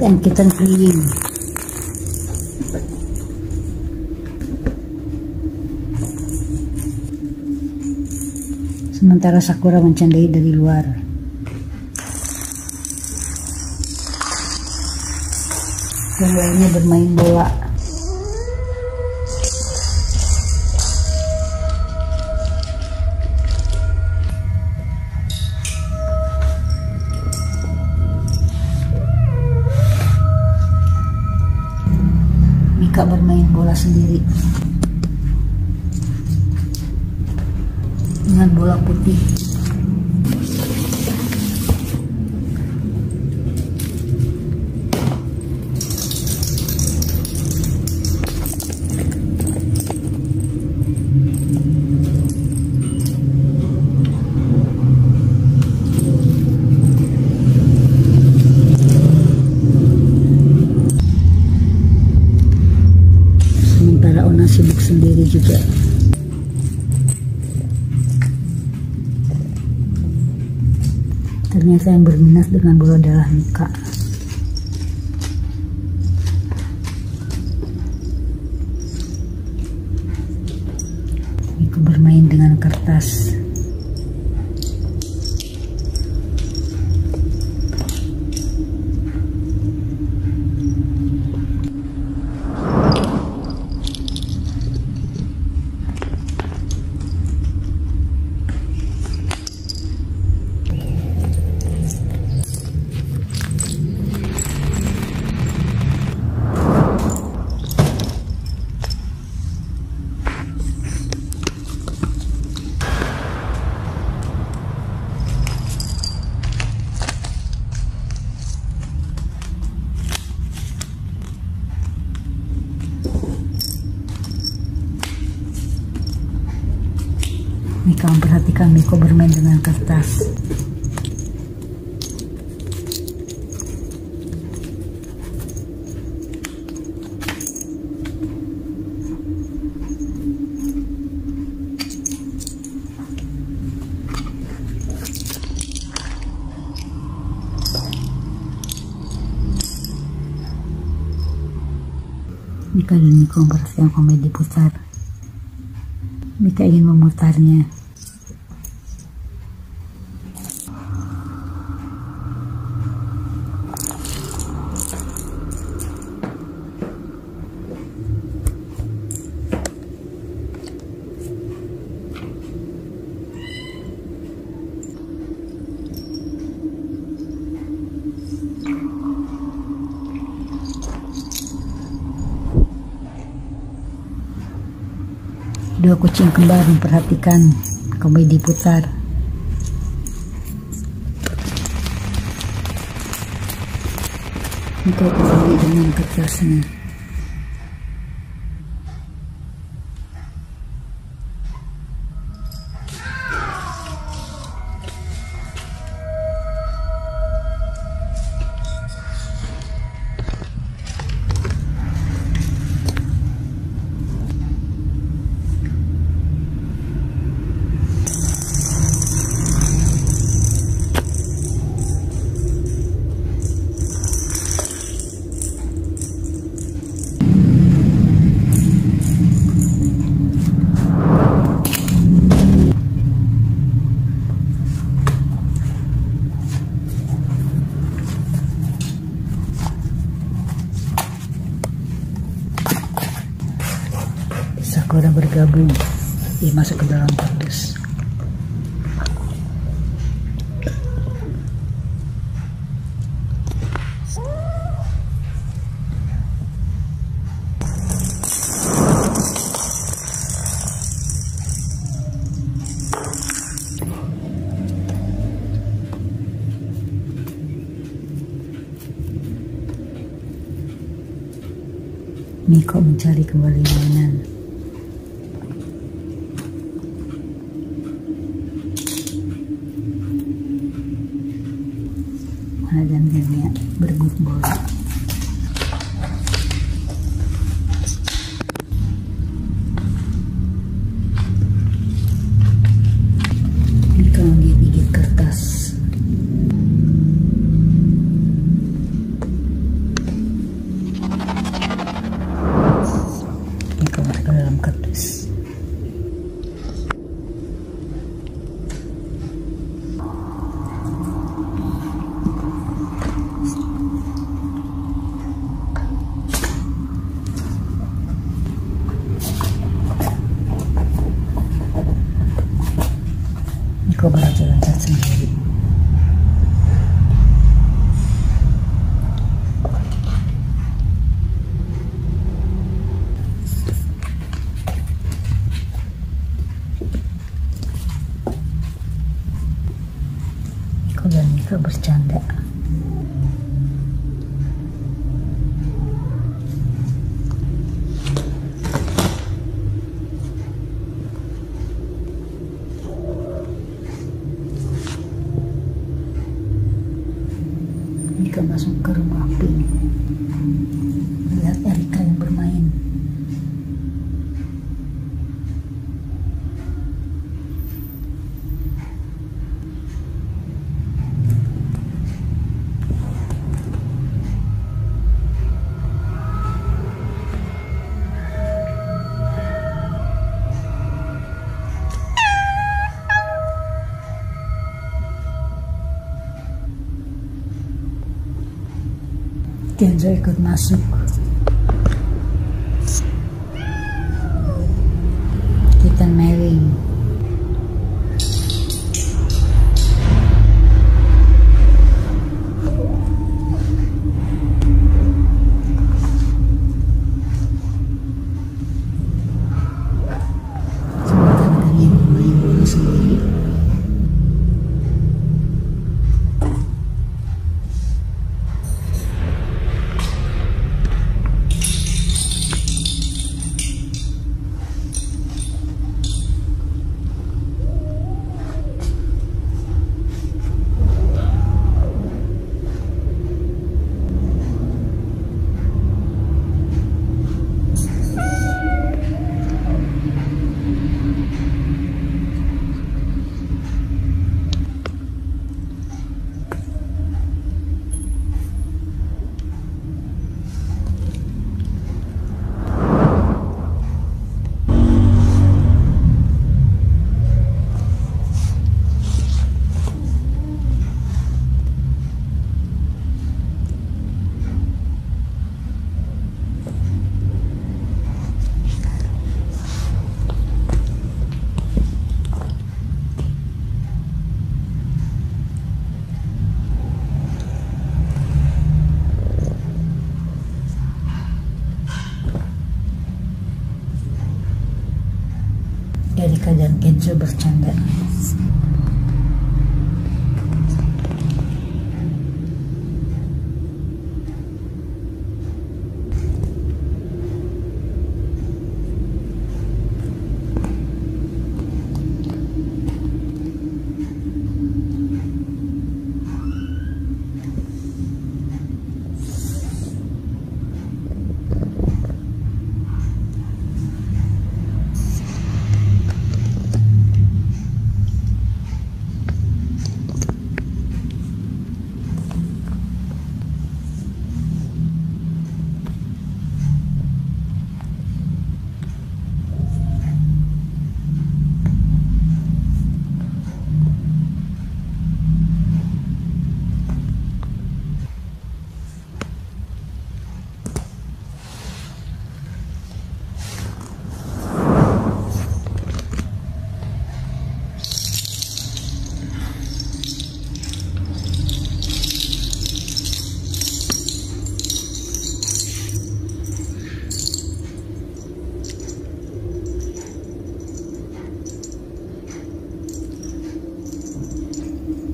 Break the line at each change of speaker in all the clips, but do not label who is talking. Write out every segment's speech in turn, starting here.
cat and playing. Sementara Sakura mencandai dari luar. Yang lainnya bermain bola. Bola sendiri dengan bola putih. Ternyata yang berminat dengan bola adalah Mika. Mika bermain dengan kertas. Mika memperhatikan Miko bermain dengan kertas. Mika dan Miko memperhatikan komedi putar. Mika ingin memutarnya. Dua kucing kembar memperhatikan komedi putar. Mika kembali dengan kertasnya. Sakura bergabung. Ia masuk ke dalam kardus. Miko mencari kembali mainan. Bye. Bercanda. Erika masuk ke rumah Kenzo ikut masuk. Kita Erika dan Kenzo bercanda.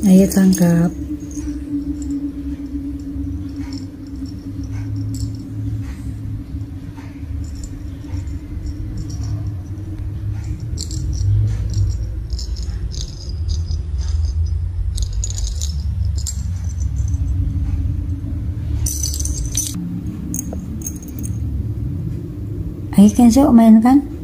Ayo tangkap. Ayo Kenzo mainkan.